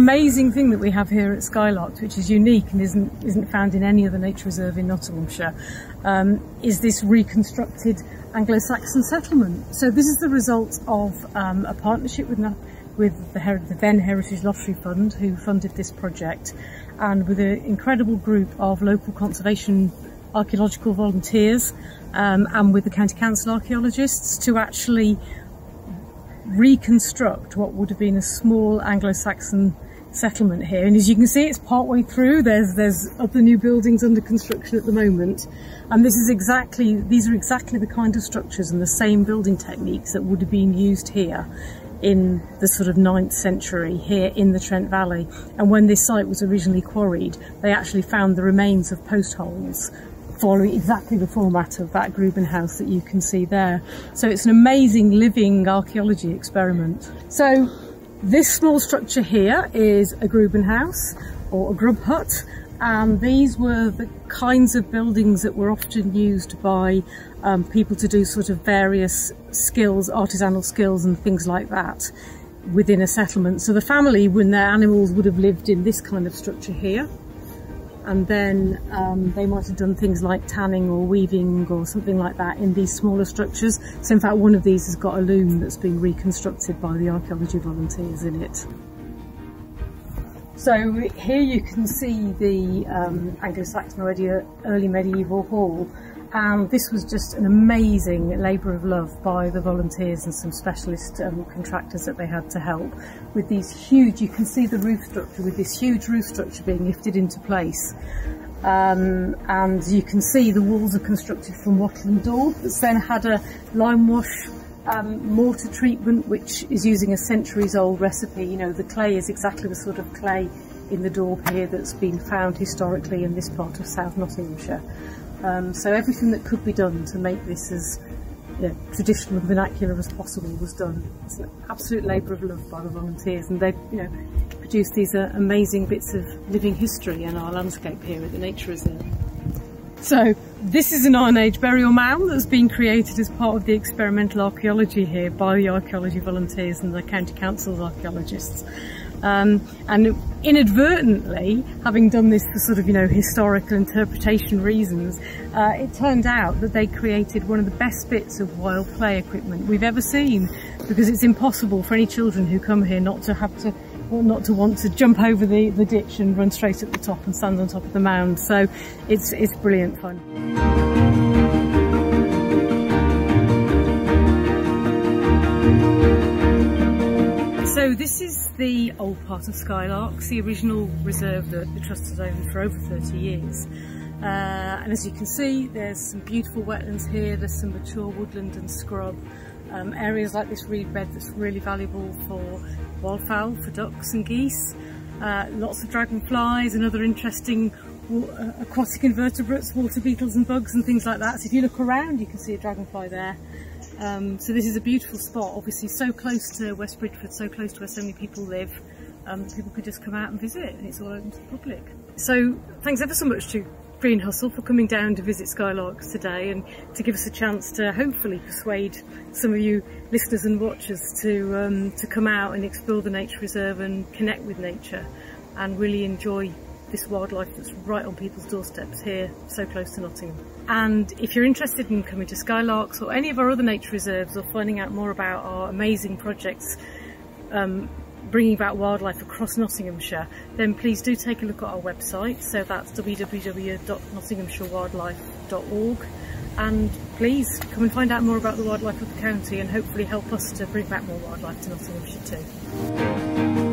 amazing thing that we have here at Skylarks, which is unique and isn't isn't found in any other nature reserve in Nottinghamshire, um, is this reconstructed Anglo-Saxon settlement. So this is the result of um, a partnership with with the, the, then Heritage Lottery Fund, who funded this project, and with an incredible group of local conservation archaeological volunteers um, and with the County Council archaeologists to actually reconstruct what would have been a small Anglo-Saxon settlement here. And as you can see, it's partway through. There's there's other new buildings under construction at the moment, and this is exactly these are exactly the kind of structures and the same building techniques that would have been used here in the sort of 9th century here in the Trent Valley. And when this site was originally quarried, they actually found the remains of post holes following exactly the format of that Grubenhaus that you can see there. So it's an amazing living archaeology experiment. So this small structure here is a Grubenhaus or a grub hut and these were the kinds of buildings that were often used by um, people to do sort of various skills, artisanal skills and things like that within a settlement. So the family, when their animals would have lived in this kind of structure here, and then um, they might have done things like tanning or weaving or something like that in these smaller structures. So in fact one of these has got a loom that's been reconstructed by the archaeology volunteers in it. So here you can see the um, Anglo-Saxon early medieval hall and this was just an amazing labour of love by the volunteers and some specialist um, contractors that they had to help with these huge, you can see the roof structure with this huge roof structure being lifted into place. Um, and you can see the walls are constructed from wattle and daub that's then had a lime wash um, mortar treatment which is using a centuries old recipe. You know the clay is exactly the sort of clay in the daub here that's been found historically in this part of South Nottinghamshire um, so everything that could be done to make this as you know, traditional and vernacular as possible was done. It's an absolute labour of love by the volunteers and they've you know, produced these uh, amazing bits of living history in our landscape here at the Nature Reserve. So this is an Iron Age burial mound that's been created as part of the experimental archaeology here by the archaeology volunteers and the County Council's archaeologists. Um, and inadvertently, having done this for sort of, you know, historical interpretation reasons, uh, it turned out that they created one of the best bits of wild play equipment we've ever seen because it's impossible for any children who come here not to have to or not to want to jump over the, the ditch and run straight at the top and stand on top of the mound. So it's, it's brilliant fun. So this is the old part of Skylarks, the original reserve that the Trust has owned for over 30 years. Uh, and as you can see, there's some beautiful wetlands here, there's some mature woodland and scrub. Um, areas like this reed bed that's really valuable for wildfowl, for ducks and geese. Uh, lots of dragonflies and other interesting uh, aquatic invertebrates, water beetles and bugs and things like that. So if you look around, you can see a dragonfly there. Um, so this is a beautiful spot, obviously so close to West Bridgford, so close to where so many people live. Um, people could just come out and visit and it's all open to the public. So thanks ever so much to Green Hustle for coming down to visit Skylarks today and to give us a chance to hopefully persuade some of you listeners and watchers to, um, to come out and explore the nature reserve and connect with nature and really enjoy this wildlife that's right on people's doorsteps here, so close to Nottingham. And if you're interested in coming to Skylarks or any of our other nature reserves or finding out more about our amazing projects um, bringing about wildlife across Nottinghamshire, then please do take a look at our website. So that's www.nottinghamshirewildlife.org and please come and find out more about the wildlife of the county and hopefully help us to bring back more wildlife to Nottinghamshire too.